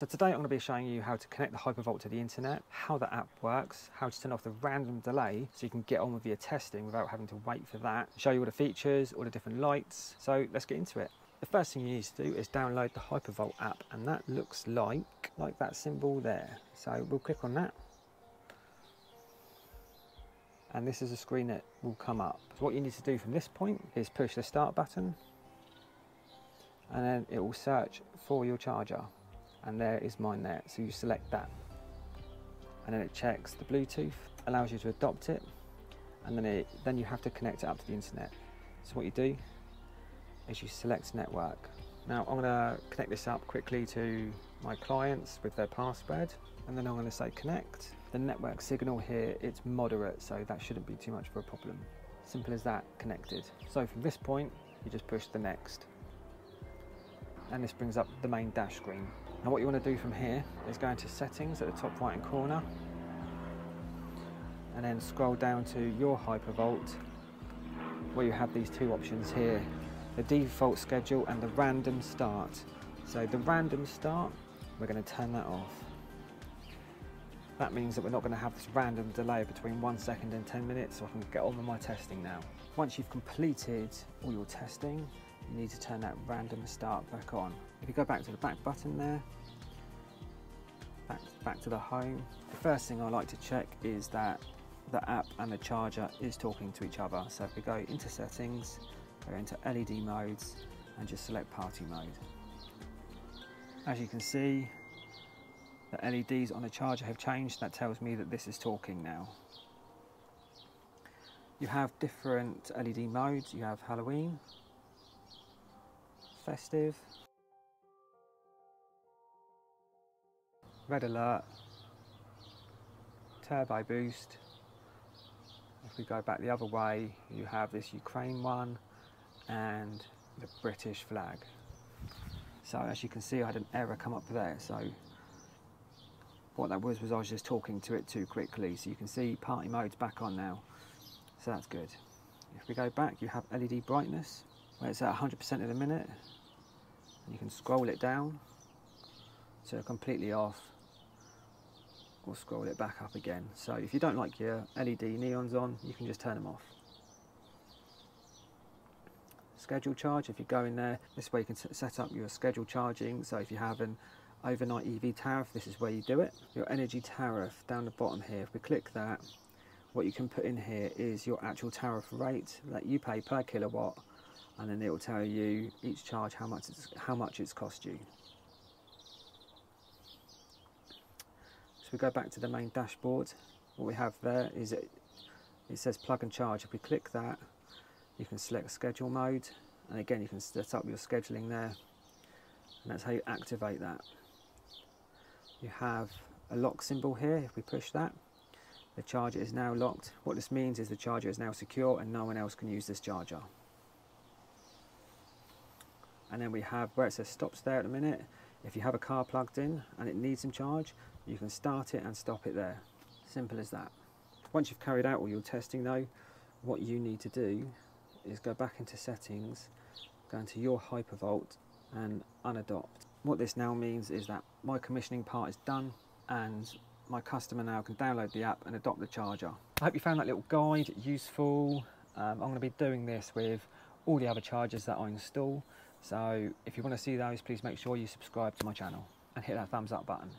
So today I'm going to be showing you how to connect the Hypervolt to the internet, how the app works, how to turn off the random delay so you can get on with your testing without having to wait for that, show you all the features, all the different lights. So let's get into it. The first thing you need to do is download the Hypervolt app and that looks like, like that symbol there. So we'll click on that. And this is a screen that will come up. So what you need to do from this point is push the start button and then it will search for your charger and there is mine there. So you select that and then it checks the Bluetooth, allows you to adopt it and then, it, then you have to connect it up to the internet. So what you do is you select network. Now I'm going to connect this up quickly to my clients with their password and then I'm going to say connect. The network signal here, it's moderate so that shouldn't be too much of a problem. Simple as that, connected. So from this point you just push the next and this brings up the main dash screen. Now what you want to do from here is go into settings at the top right hand corner and then scroll down to your Hypervolt where you have these two options here, the default schedule and the random start. So the random start, we're going to turn that off. That means that we're not going to have this random delay between one second and 10 minutes so I can get on with my testing now. Once you've completed all your testing, you need to turn that random start back on. If you go back to the back button there, back, back to the home, the first thing I like to check is that the app and the charger is talking to each other. So if we go into settings, go into LED modes and just select party mode. As you can see, the LEDs on the charger have changed. That tells me that this is talking now. You have different LED modes. You have Halloween, festive, red alert, turbo boost. If we go back the other way, you have this Ukraine one and the British flag. So as you can see, I had an error come up there. So what that was, was I was just talking to it too quickly. So you can see party mode's back on now. So that's good. If we go back, you have LED brightness, where it's at 100% of the minute And you can scroll it down to completely off or scroll it back up again. So if you don't like your LED neons on, you can just turn them off. Schedule charge, if you go in there, this way you can set up your schedule charging. So if you have an overnight EV tariff, this is where you do it. Your energy tariff down the bottom here, if we click that, what you can put in here is your actual tariff rate that you pay per kilowatt and then it will tell you each charge how much it's, how much it's cost you. So we go back to the main dashboard. What we have there is it, it says plug and charge. If we click that, you can select schedule mode, and again you can set up your scheduling there, and that's how you activate that. You have a lock symbol here. If we push that, the charger is now locked. What this means is the charger is now secure and no one else can use this charger and then we have where it says stops there at the minute if you have a car plugged in and it needs some charge you can start it and stop it there. Simple as that. Once you've carried out all your testing though what you need to do is go back into settings go into your hypervolt and unadopt. What this now means is that my commissioning part is done and my customer now can download the app and adopt the charger. I hope you found that little guide useful. Um, i'm going to be doing this with all the other chargers that i install so if you want to see those, please make sure you subscribe to my channel and hit that thumbs up button.